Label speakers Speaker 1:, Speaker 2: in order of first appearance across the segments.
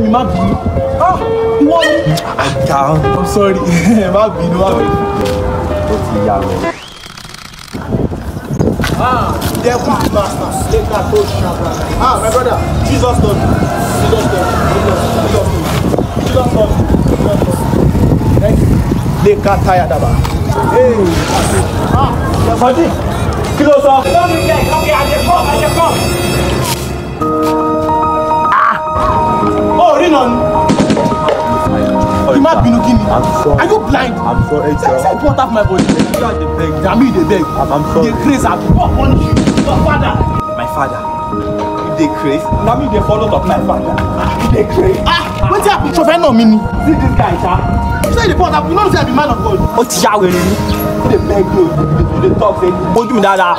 Speaker 1: ọ̀rẹ́ mi má bínú. Ah ìwọ ni.
Speaker 2: Ajá
Speaker 1: i'm sorry. Má bínú má bínú.
Speaker 2: ó ti yá lọ.
Speaker 1: ah devil be master. Later to shabra ah my brother jesus love you jesus love you jesus love you jesus love you thank you. Leka taya daba hey ah yamadi kí ló sọ. lọ́ọ̀mì jẹ́ ìkọ́kẹ́ You má bínú kí ni?
Speaker 2: I'm sorry.
Speaker 1: Are you blind?
Speaker 2: I'm sorry,
Speaker 1: Say
Speaker 2: sir.
Speaker 1: say pour out my body.
Speaker 2: You are the beg.
Speaker 1: Na me dey beg.
Speaker 2: I'm- I'm
Speaker 1: You
Speaker 2: sorry.
Speaker 1: dey craze abi? God punish you. Your father.
Speaker 2: My father. You dey craze?
Speaker 1: Na me dey follow talk my father. You dey craze. Ah, wetin happen? Ṣo fẹ́ nà mí ni? See this guy sha. You say you dey pour out, you know say I be man of God.
Speaker 2: Ó ti yá wèrè ni.
Speaker 1: You dey beg me, you dey talk say.
Speaker 2: Bójú mi dáadáa.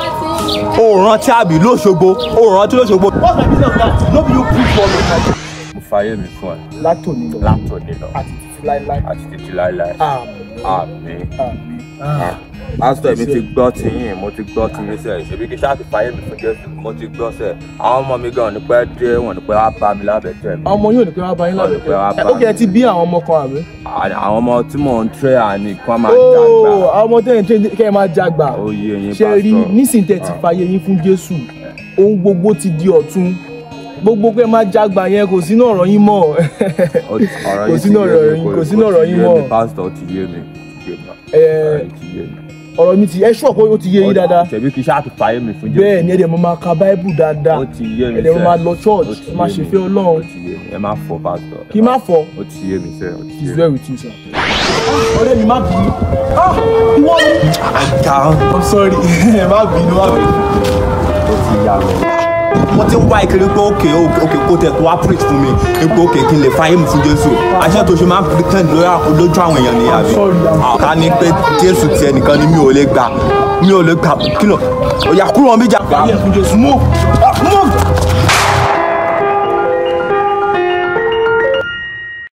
Speaker 2: O rántí àbí lóṣogbo. O rántí lóṣogbo.
Speaker 1: What's my business with that? No be you preach for me.
Speaker 2: Mo fàyè mi fún ẹ
Speaker 1: Látòní lọ.
Speaker 2: látòní lọ
Speaker 1: Àti títí láíláí.
Speaker 2: àti títí láéláé.
Speaker 1: Àmín.
Speaker 2: Àmín.
Speaker 1: Àmín.
Speaker 2: pásítọ̀ èmi ti gbọ́ ti yín mo ti gbọ́ ti yín sẹ́yìn ṣebí kí sáà ti fàyè mi fún jésù mo ti gbọ́ sẹ́ àwọn ọmọ mi gan ní pẹ́ dé wọn ní pẹ́ wá bá mi lábẹ́ tẹ̀ mí.
Speaker 1: ọmọ yóò ní pé wá bá yín lábẹ́
Speaker 2: bá
Speaker 1: ó kẹ́ ẹ ti bí àwọn ọmọ kan àbí.
Speaker 2: àwọn ọmọ tí mò ń tré àní wọ́n máa
Speaker 1: ooo
Speaker 2: dàgbà
Speaker 1: àwọn ọmọ tẹ́yìn tẹ́yìn kẹ́ ẹ máa jagbà
Speaker 2: ó yé yín
Speaker 1: ṣe rí
Speaker 2: pásítọ̀.
Speaker 1: nísìnyí tẹ́ ti fàyè yín fún jésù ohun gbogbo ti di ọ̀tun gbogbo pé máa jagbà yẹn kò sínú ọ̀rọ̀ yín mọ́ kò sínú ọ̀rọ̀
Speaker 2: mi,
Speaker 1: yín- kò sínú ọ̀rọ̀ yín mọ́.
Speaker 2: mi, mi mi. Ọ̀rọ̀ mi.
Speaker 1: mi ti ẹ ṣọ́ pé ó ti yé yín dáadáa
Speaker 2: ṣebí kí sáà ti fàyè mi fún jésù.
Speaker 1: bẹ́ẹ̀ ni ẹ̀dẹ̀ mo máa ka báíbù dáadáa
Speaker 2: ó ti yé mi
Speaker 1: ẹ̀dẹ̀ mo máa lọ church máa ṣe
Speaker 2: mi.
Speaker 1: fẹ́ ọlọ́run
Speaker 2: mi ẹ má fọ pásítọ̀.
Speaker 1: kí má fọ
Speaker 2: ó ti yé mi sẹ́ ó ti yé mi.
Speaker 1: ọ̀rẹ́ mi má bínú ah ìwọ.
Speaker 2: Ajá
Speaker 1: i'm sorry má bínú má bínú.
Speaker 2: Lọ. mo ti ń wá ìkiri pé òkè òkè kó tẹ̀ tó wá preach fún mi pé òkè kí n lè fàyè mi fún jésù àṣẹ tó ṣe máa ń pretend lójú àwọn èèyàn ni àbí. Ká ní pé jésù tiẹ̀ nìkan ni mi ò lè gbà mi ò lè gbà kí ó yá kúrò wọn bí jà.
Speaker 1: move move.